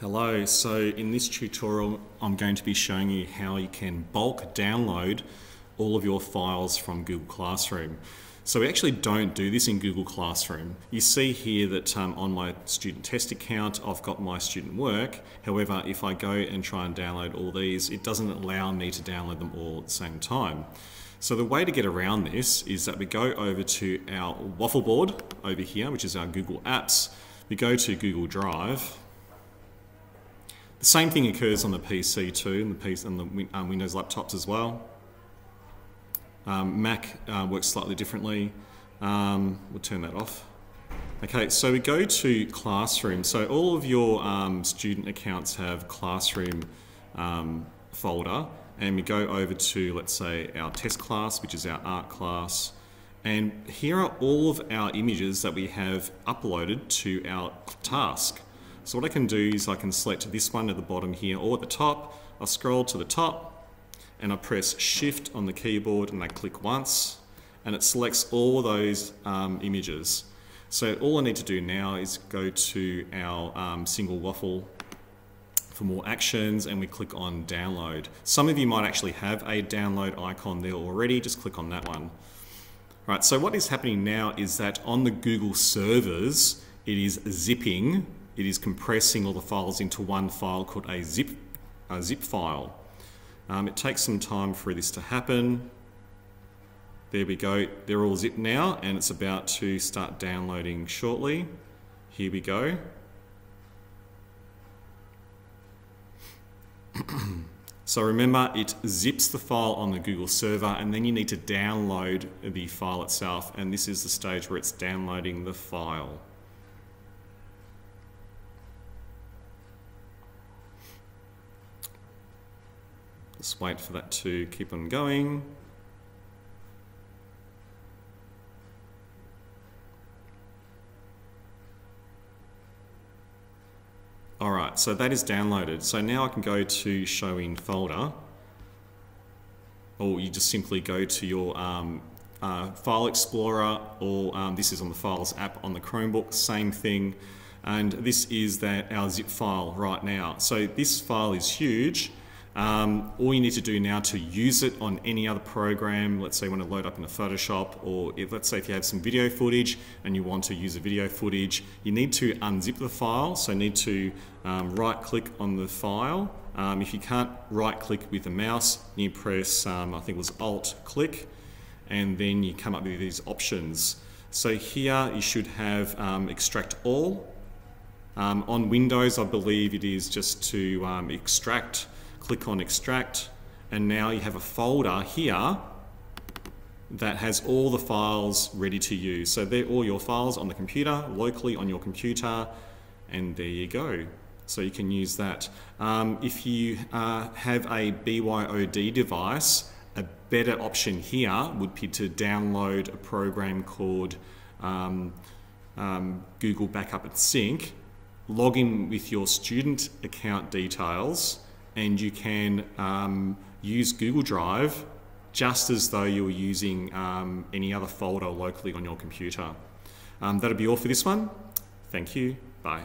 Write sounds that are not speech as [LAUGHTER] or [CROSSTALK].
Hello, so in this tutorial I'm going to be showing you how you can bulk download all of your files from Google Classroom. So we actually don't do this in Google Classroom. You see here that um, on my student test account I've got my student work, however if I go and try and download all these it doesn't allow me to download them all at the same time. So the way to get around this is that we go over to our waffle board over here which is our Google Apps, we go to Google Drive the same thing occurs on the PC too, and the, PC, and the um, Windows laptops as well. Um, Mac uh, works slightly differently. Um, we'll turn that off. Okay, so we go to Classroom. So all of your um, student accounts have Classroom um, folder, and we go over to, let's say, our test class, which is our art class. And here are all of our images that we have uploaded to our task. So what I can do is I can select this one at the bottom here or at the top. I scroll to the top and I press shift on the keyboard and I click once and it selects all those um, images. So all I need to do now is go to our um, single waffle for more actions and we click on download. Some of you might actually have a download icon there already, just click on that one. Right, so what is happening now is that on the Google servers, it is zipping it is compressing all the files into one file called a zip, a zip file. Um, it takes some time for this to happen. There we go, they're all zipped now and it's about to start downloading shortly. Here we go. [CLEARS THROAT] so remember, it zips the file on the Google server and then you need to download the file itself and this is the stage where it's downloading the file. Just wait for that to keep on going. All right, so that is downloaded. So now I can go to show in folder, or you just simply go to your um, uh, File Explorer, or um, this is on the Files app on the Chromebook, same thing. And this is that our zip file right now. So this file is huge, um, all you need to do now to use it on any other program, let's say you want to load up in a Photoshop, or if, let's say if you have some video footage and you want to use a video footage, you need to unzip the file. So you need to um, right click on the file. Um, if you can't right click with the mouse, you press, um, I think it was Alt click, and then you come up with these options. So here you should have um, extract all. Um, on Windows, I believe it is just to extract click on extract, and now you have a folder here that has all the files ready to use. So they're all your files on the computer, locally on your computer, and there you go. So you can use that. Um, if you uh, have a BYOD device, a better option here would be to download a program called um, um, Google Backup and Sync, log in with your student account details, and you can um, use Google Drive just as though you were using um, any other folder locally on your computer. Um, that'll be all for this one. Thank you. Bye.